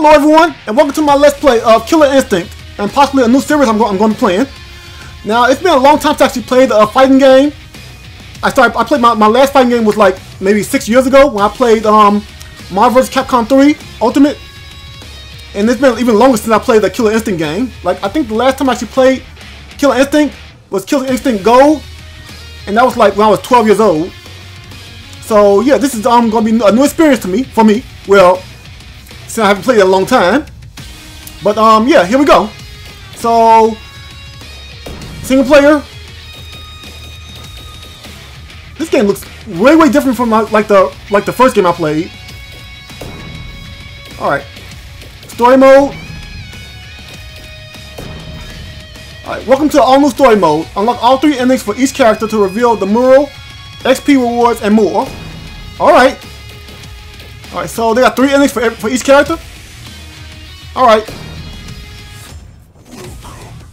Hello everyone, and welcome to my Let's Play of Killer Instinct, and possibly a new series I'm, go I'm going to be playing. Now, it's been a long time to actually play the uh, fighting game. I started, I played my, my last fighting game was like maybe six years ago when I played um, Marvel vs. Capcom 3 Ultimate. And it's been even longer since I played the Killer Instinct game. Like, I think the last time I actually played Killer Instinct was Killer Instinct Gold, and that was like when I was 12 years old. So yeah, this is um, going to be a new experience to me, for me. Well, since I haven't played it a long time. But um, yeah, here we go. So, single player. This game looks way way different from my, like the like the first game I played. All right, story mode. All right, welcome to all new story mode. Unlock all three endings for each character to reveal the mural, XP rewards, and more. All right. Alright, so they got three endings for, for each character? Alright.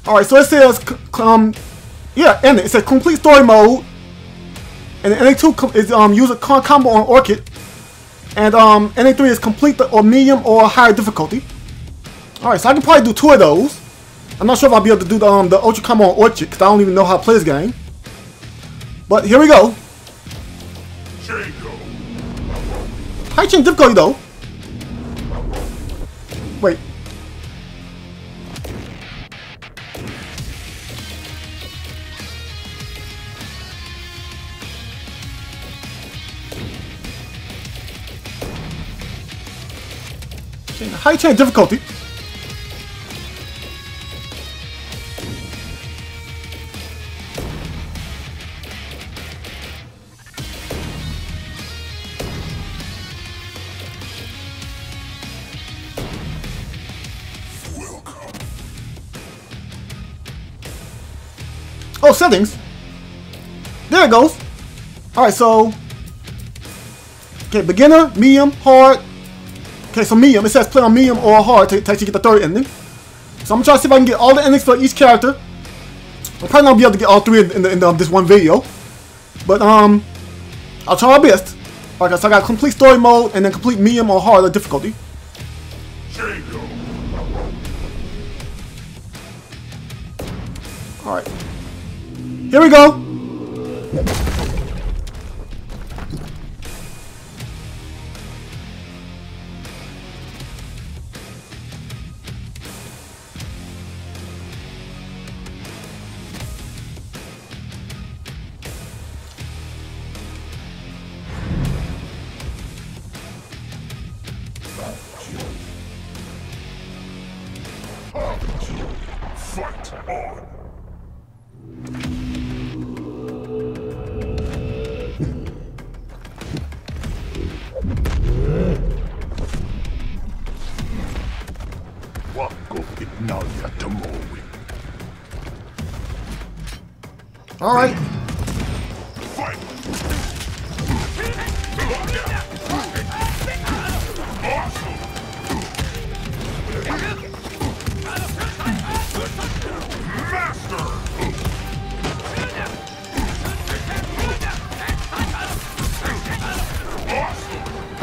Alright, so it says, um, yeah, ending. It says complete story mode. And ending 2 is um, use a combo on Orchid. And um, ending 3 is complete the, or medium or higher difficulty. Alright, so I can probably do two of those. I'm not sure if I'll be able to do the, um, the Ultra Combo on Orchid, because I don't even know how to play this game. But here we go. High change difficulty though. Wait. High change difficulty. Settings. There it goes. Alright, so. Okay, beginner, medium, hard. Okay, so medium. It says play on medium or hard to, to actually get the third ending. So I'm gonna try to see if I can get all the endings for each character. I'm probably not be able to get all three in, the, in the, this one video. But, um, I'll try my best. Alright, so I got complete story mode and then complete medium or hard difficulty. Alright. Here we go.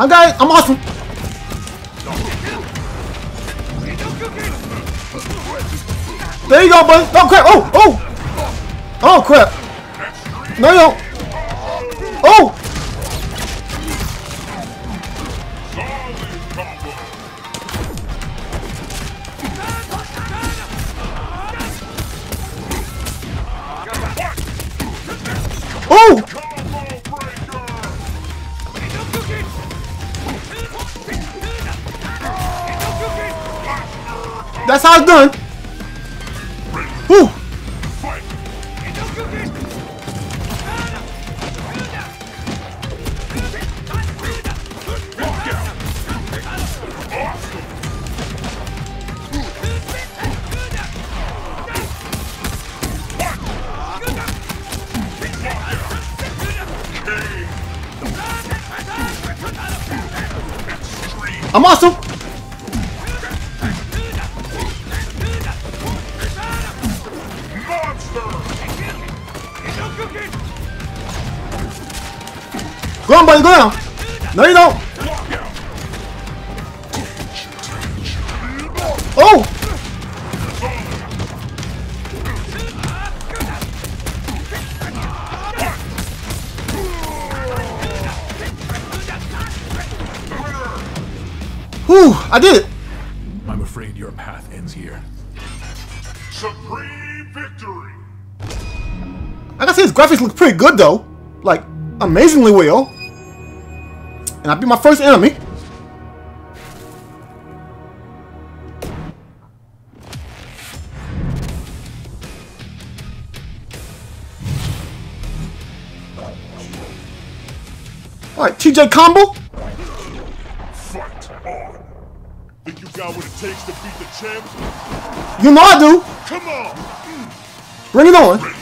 I got it. I'm awesome. There you go, buddy. Oh, crap. Oh, oh. Oh, crap. No, you don't. Oh. That's how it's done. Whew. I'm awesome. 봐 이거야 나오 Whew, I did it! I'm afraid your path ends here. Supreme victory! I gotta say, his graphics look pretty good though. Like, amazingly well. And I beat my first enemy. Alright, TJ Combo. Fight on. Think you got what it takes to beat the champ? You know I do. Come on. Bring it on.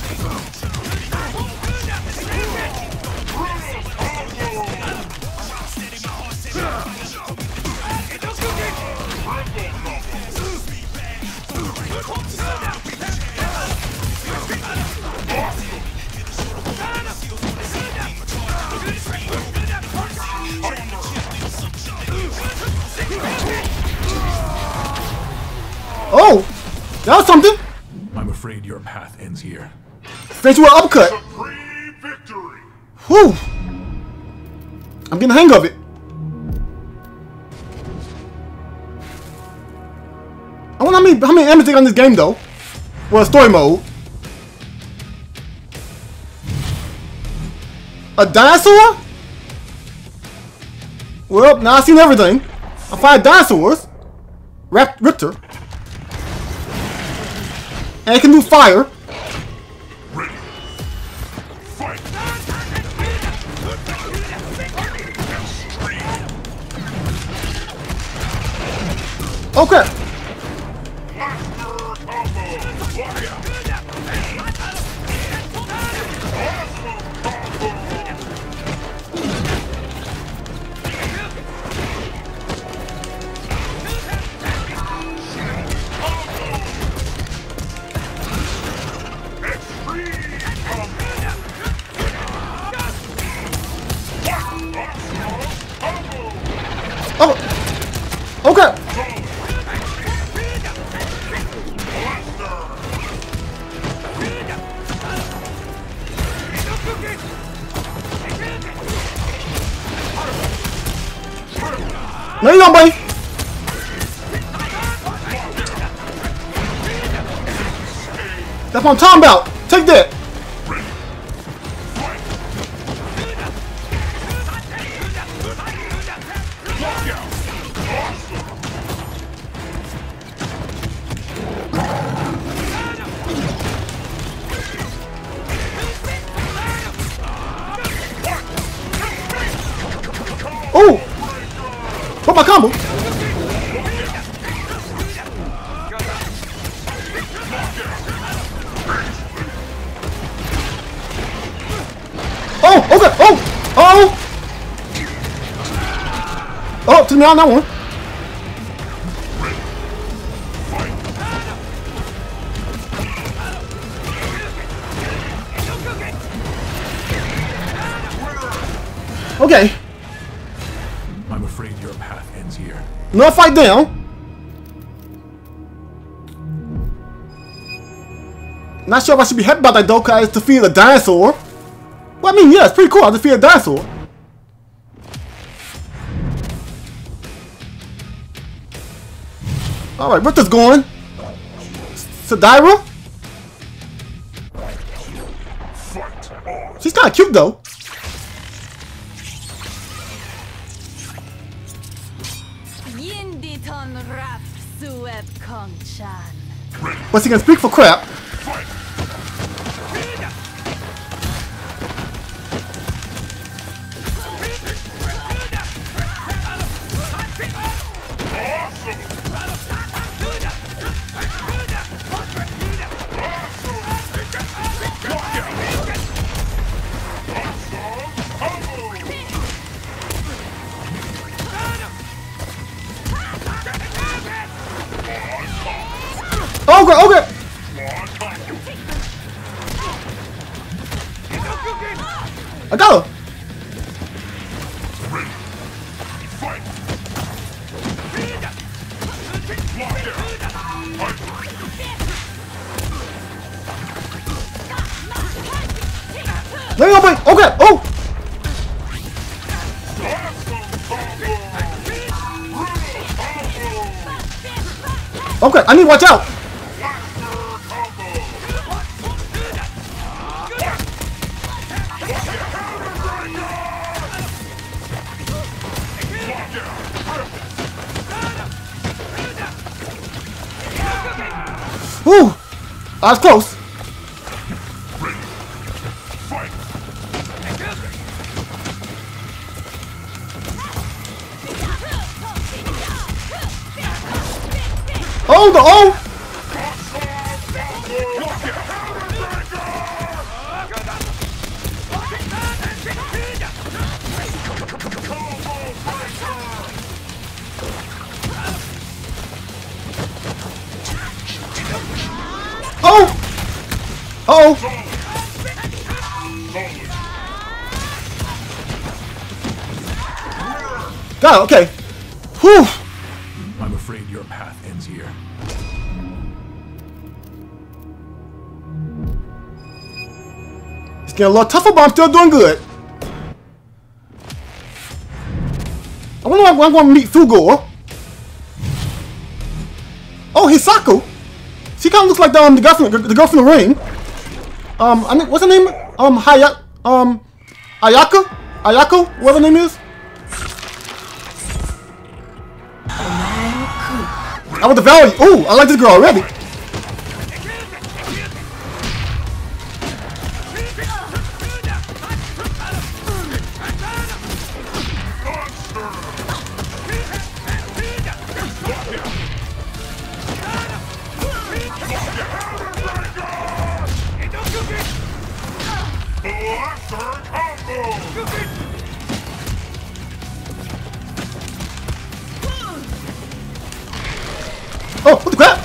afraid your path ends here. Finish with an uppercut. Supreme victory. Whew. I'm getting the hang of it. I wonder how many how many enemies they got in this game though. Well, story mode. A dinosaur? Well, now I've seen everything. I find dinosaurs. Riptor. And it can do fire. Okay. That's what I'm talking about. Take that. Oh! What my combo? Me out on that one. Okay. I'm afraid your path ends here. No fight down. Not sure if I should be happy about that though, cause I defeated a dinosaur. Well, I mean, yeah, it's pretty cool. I defeated a dinosaur. Alright, what's this going? Sadira? She's kinda cute though. What's he gonna speak for crap. You go, boy. Okay. Oh. Okay, I need watch out. Whew. I was close. Oh. It. Okay. Whew. I'm afraid your path ends here. It's getting a little tougher, but I'm still doing good. I wonder when I'm going to meet Fulgore. Oh, Hisako. She kind of looks like the, um, the girl from the girl from the ring. Um, I mean, what's her name? Um, Haya, um, Ayaka, Ayako, whatever her name is. I want the value. Ooh, I like this girl already. Blaster combo. Oh, what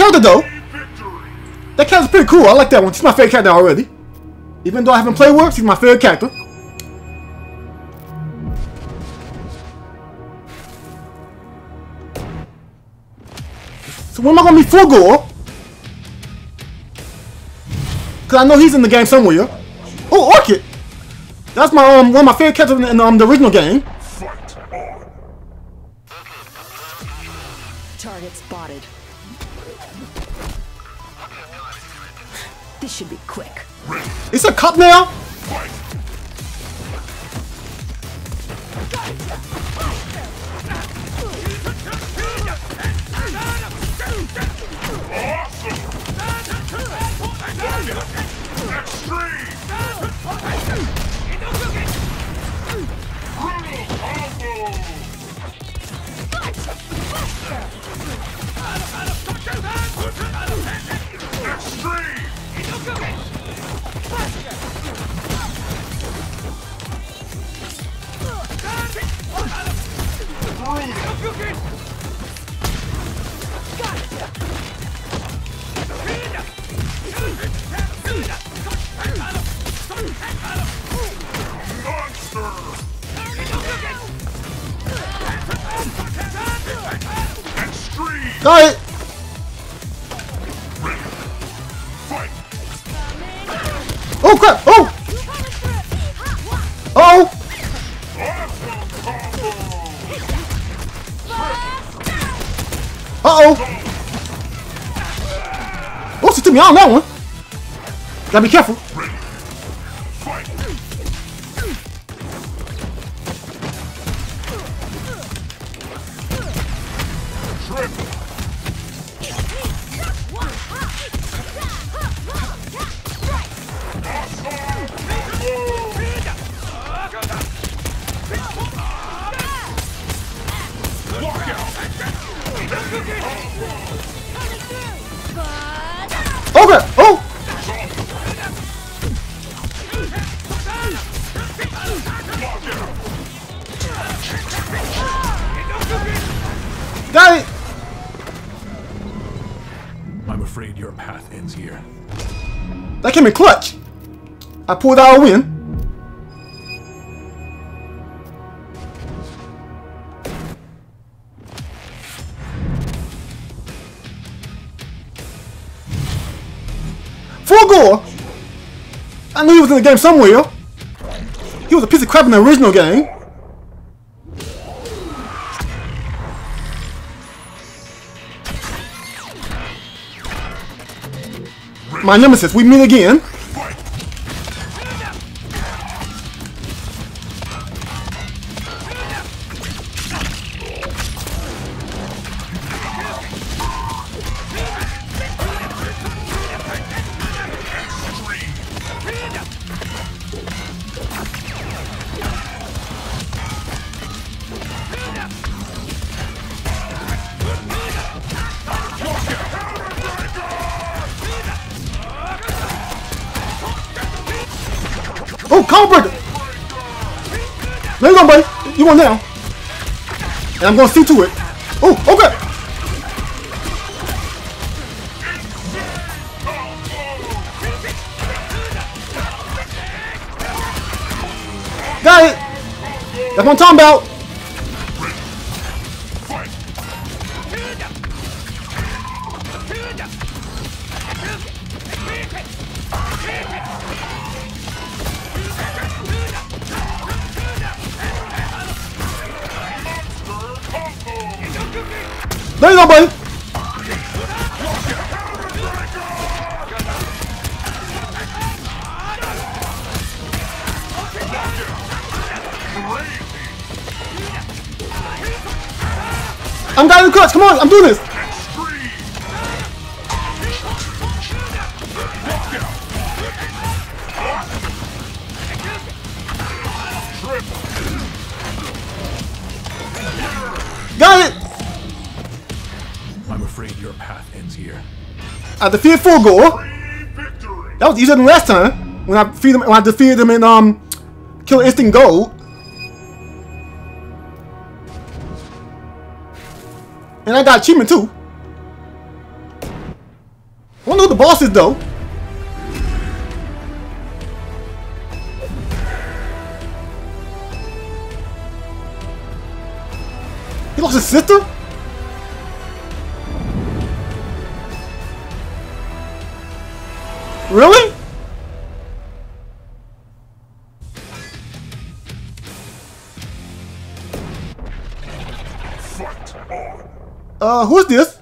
Character though. That character's pretty cool. I like that one. She's my favorite character already. Even though I haven't played with, she's my favorite character. So when am I gonna be meet Fulgore? Cause I know he's in the game somewhere. Oh, Orchid! That's my um one of my favorite characters in, in um, the original game. This should be quick. It's a cup now. Fight. Crap! Oh! Oh! Uh oh! Oh, she took me on that one. Gotta be careful. In clutch. I pulled out a win. Fulgore. I knew he was in the game somewhere. He was a piece of crap in the original game. My nemesis, we meet again. Won now. And I'm gonna see to it. Oh, okay. Got it. That's what I'm talking about. I'm down in the clutch. Come on, I'm doing this. Got it. I'm afraid your path ends here. I defeated Fulgore. Victory! That was easier than last time when I defeated them. When I defeated them in um, Killer Instinct Gold. And I got achievement too. I wonder who the boss is though. He lost his sister? Really? Uh, who's this?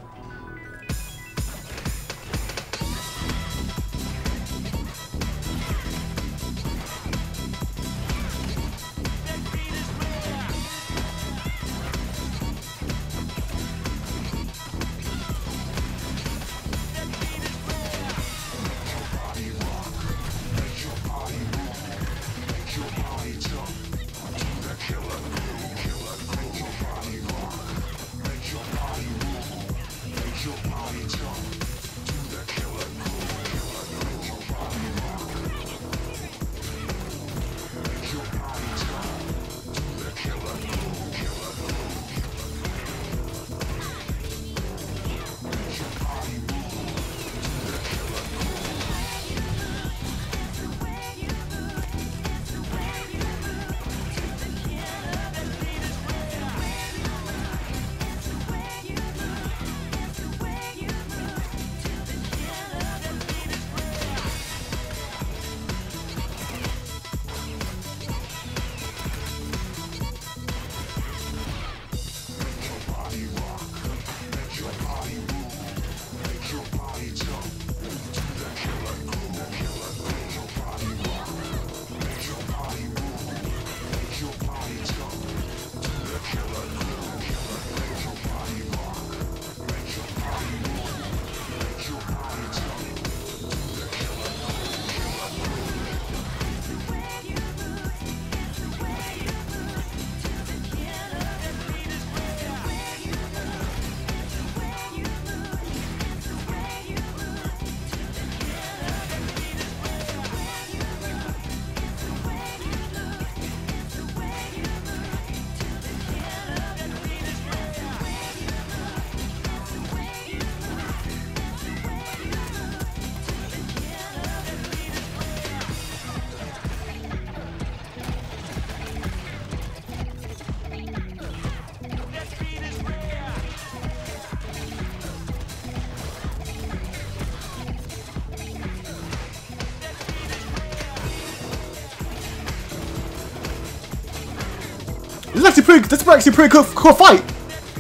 This is actually pretty. This is actually pretty cool, cool fight.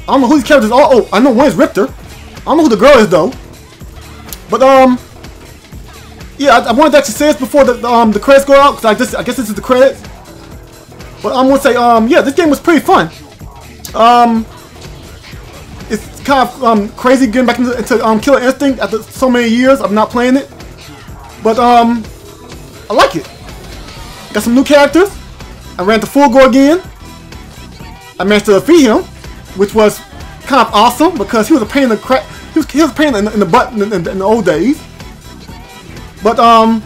I don't know who these characters are. Oh, I know one is Richter. I don't know who the girl is though. But um, yeah, I, I wanted to actually say this before the um the credits go out because I just I guess this is the credits. But I'm gonna say um yeah, this game was pretty fun. Um, it's kind of um crazy getting back into, into um Killer Instinct after so many years of not playing it. But um, I like it. Got some new characters. I ran to Fulgore again. I managed to defeat him, which was kind of awesome because he was a pain in the crap. He was, he was a pain in the, in the butt in, in, in the old days. But um,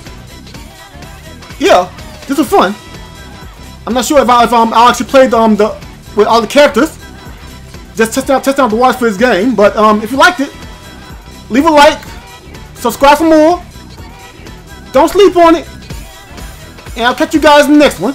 yeah, this was fun. I'm not sure if I if um I'll actually play um the with all the characters. Just test out test out the watch for this game. But um, if you liked it, leave a like, subscribe for more. Don't sleep on it. And I'll catch you guys in the next one.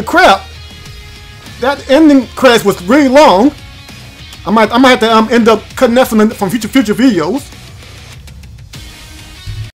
Holy crap! That ending credits was really long. I might I might have to um, end up cutting that from, from future future videos.